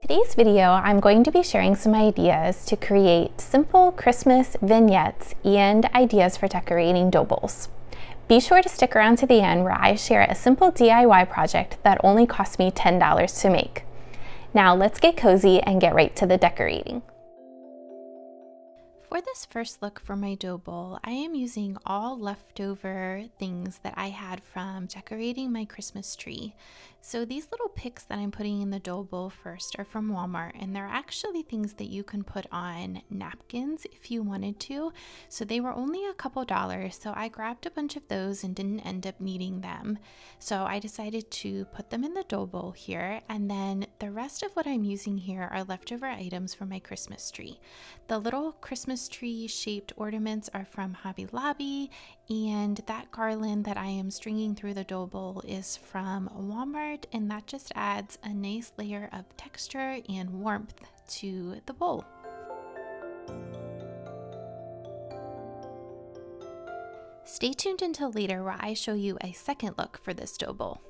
today's video, I'm going to be sharing some ideas to create simple Christmas vignettes and ideas for decorating bowls. Be sure to stick around to the end where I share a simple DIY project that only cost me $10 to make. Now let's get cozy and get right to the decorating. For this first look for my dough bowl, I am using all leftover things that I had from decorating my Christmas tree. So these little picks that I'm putting in the dough bowl first are from Walmart and they're actually things that you can put on napkins if you wanted to. So they were only a couple dollars so I grabbed a bunch of those and didn't end up needing them. So I decided to put them in the dough bowl here and then the rest of what I'm using here are leftover items from my Christmas tree. The little Christmas tree shaped ornaments are from Hobby Lobby and that garland that I am stringing through the dough bowl is from Walmart and that just adds a nice layer of texture and warmth to the bowl. Stay tuned until later where I show you a second look for this dough bowl.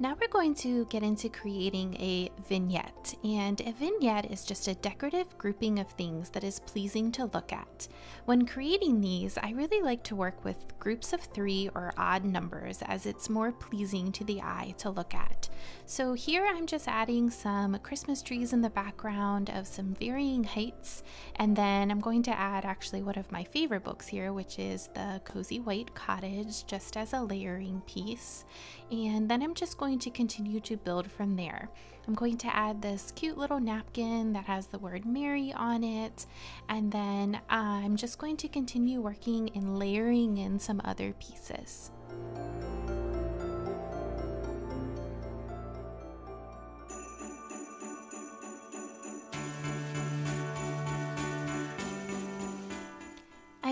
Now we're going to get into creating a vignette. And a vignette is just a decorative grouping of things that is pleasing to look at. When creating these, I really like to work with groups of three or odd numbers as it's more pleasing to the eye to look at. So here I'm just adding some Christmas trees in the background of some varying heights. And then I'm going to add actually one of my favorite books here, which is The Cozy White Cottage, just as a layering piece. And then I'm just going going to continue to build from there. I'm going to add this cute little napkin that has the word Mary on it, and then uh, I'm just going to continue working and layering in some other pieces.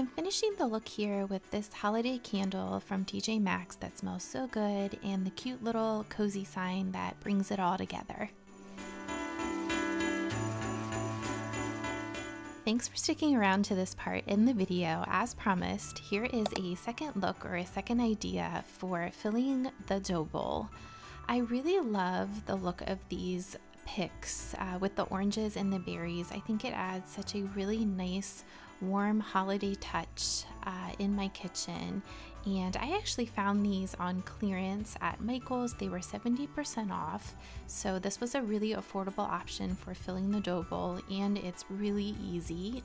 I'm finishing the look here with this holiday candle from TJ Maxx that smells so good and the cute little cozy sign that brings it all together. Thanks for sticking around to this part in the video. As promised, here is a second look or a second idea for filling the dough bowl. I really love the look of these picks uh, with the oranges and the berries. I think it adds such a really nice warm holiday touch uh, in my kitchen. And I actually found these on clearance at Michael's. They were 70% off. So this was a really affordable option for filling the dough bowl and it's really easy.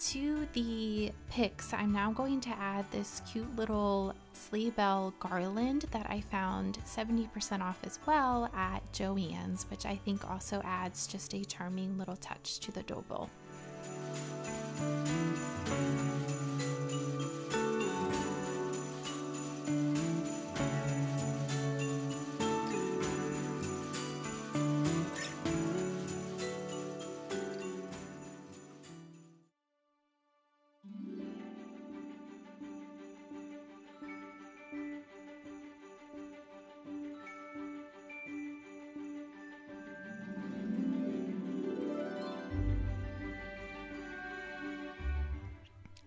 To the picks, I'm now going to add this cute little sleigh bell garland that I found 70% off as well at Joann's, which I think also adds just a charming little touch to the dough bowl. Thank you.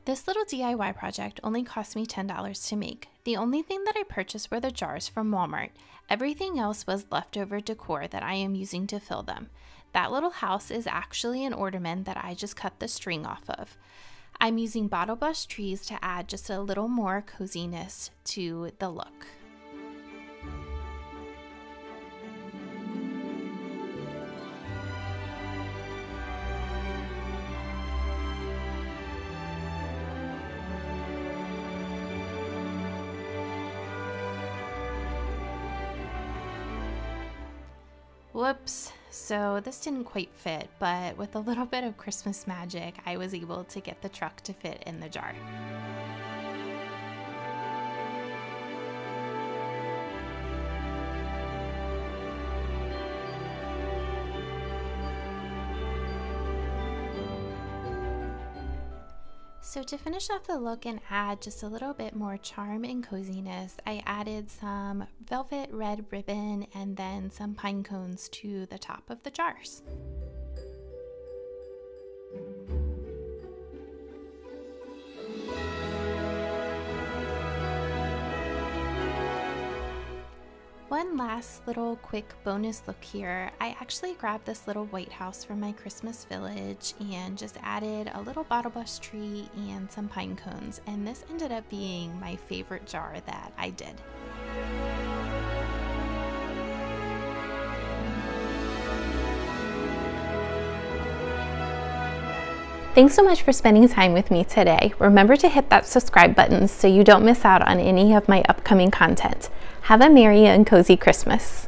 This little DIY project only cost me $10 to make. The only thing that I purchased were the jars from Walmart. Everything else was leftover decor that I am using to fill them. That little house is actually an ornament that I just cut the string off of. I'm using bottle brush trees to add just a little more coziness to the look. Whoops. So this didn't quite fit, but with a little bit of Christmas magic, I was able to get the truck to fit in the jar. So to finish off the look and add just a little bit more charm and coziness, I added some velvet red ribbon and then some pine cones to the top of the jars. One last little quick bonus look here. I actually grabbed this little White House from my Christmas village and just added a little bottle brush tree and some pine cones. And this ended up being my favorite jar that I did. Thanks so much for spending time with me today. Remember to hit that subscribe button so you don't miss out on any of my upcoming content. Have a merry and cozy Christmas.